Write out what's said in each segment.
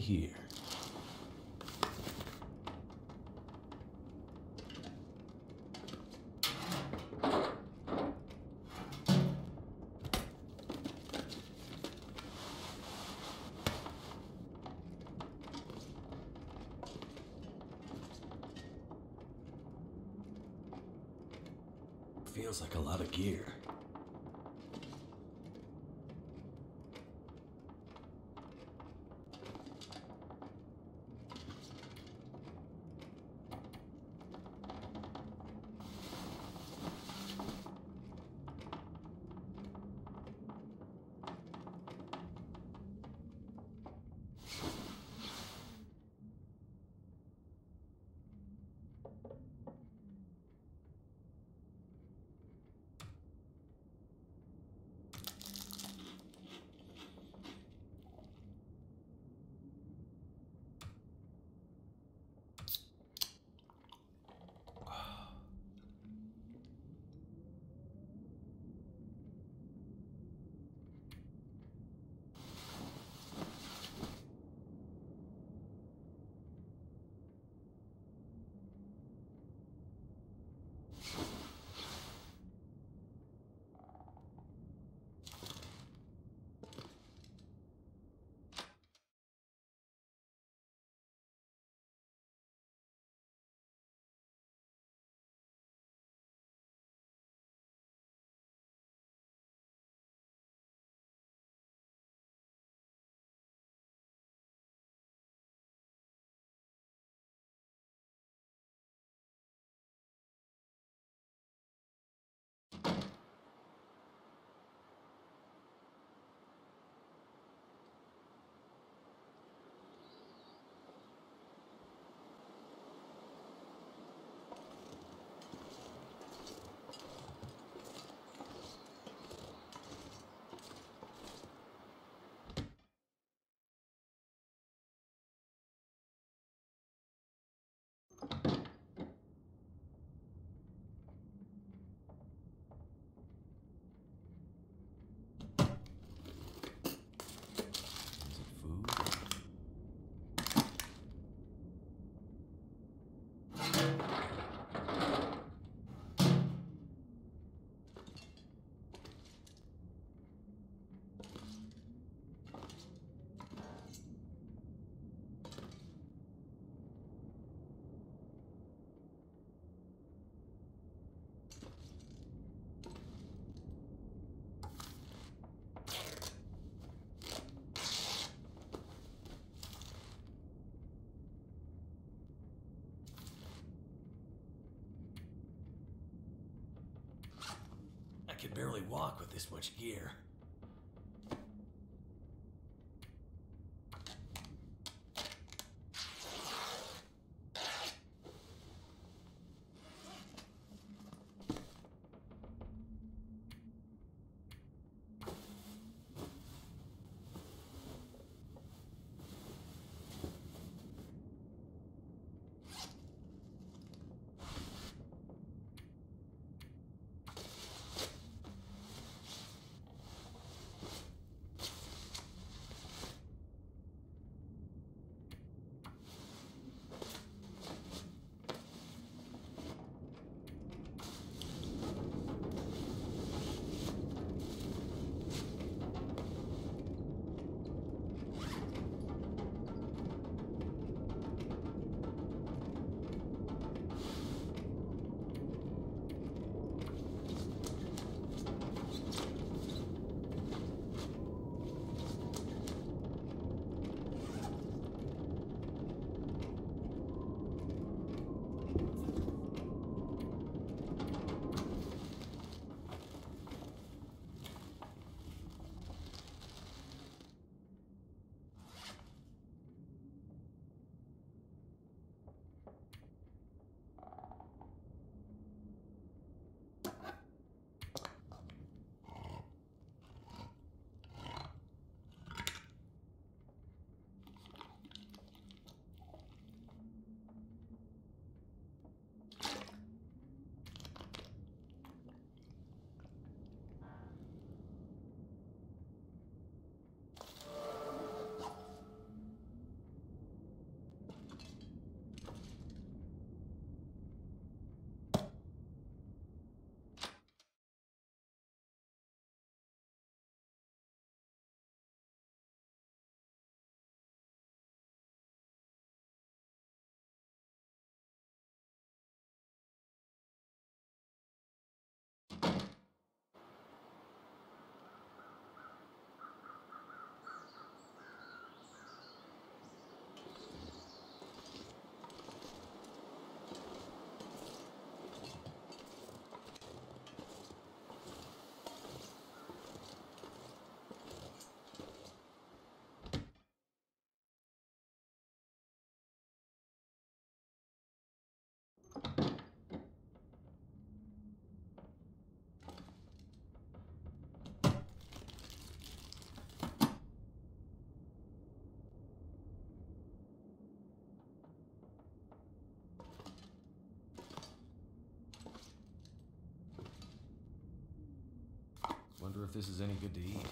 here. Feels like a lot of gear. I can barely walk with this much gear. If this is any good to eat.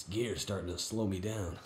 This gear's starting to slow me down.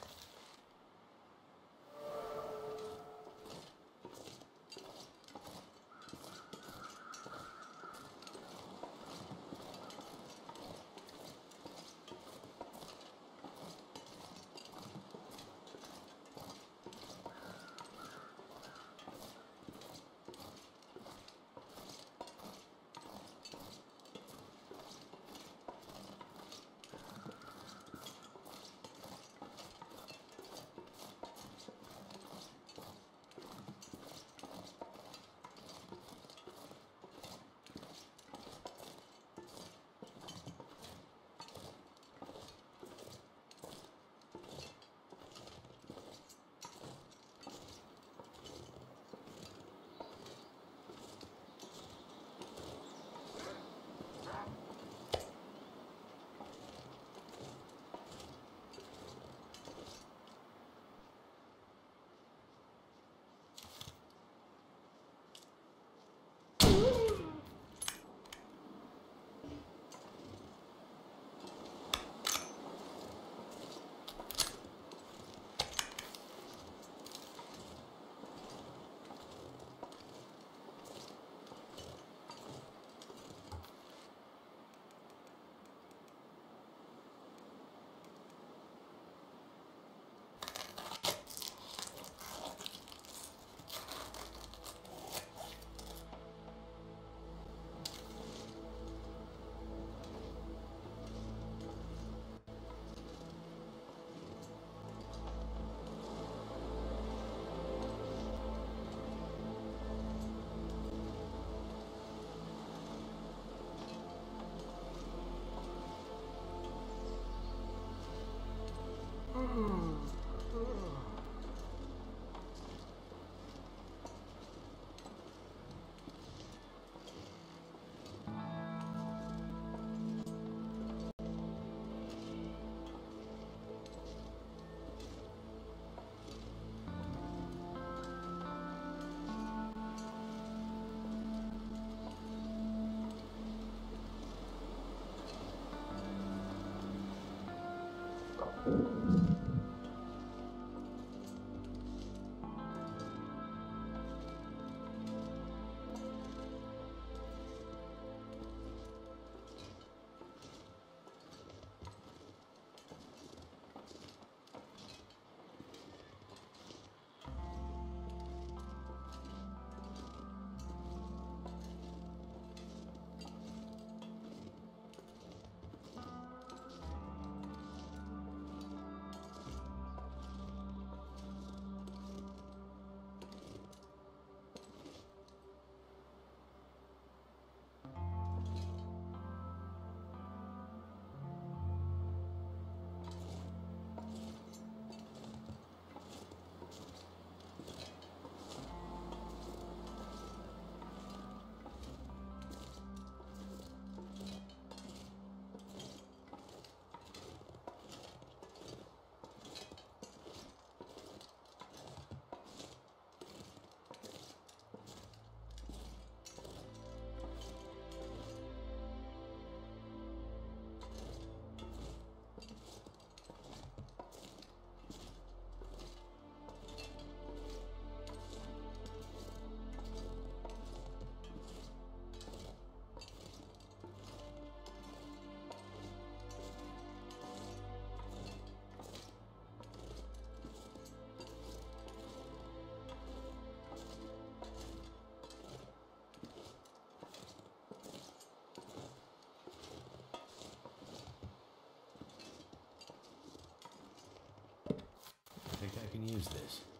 Can use this.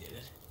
did it.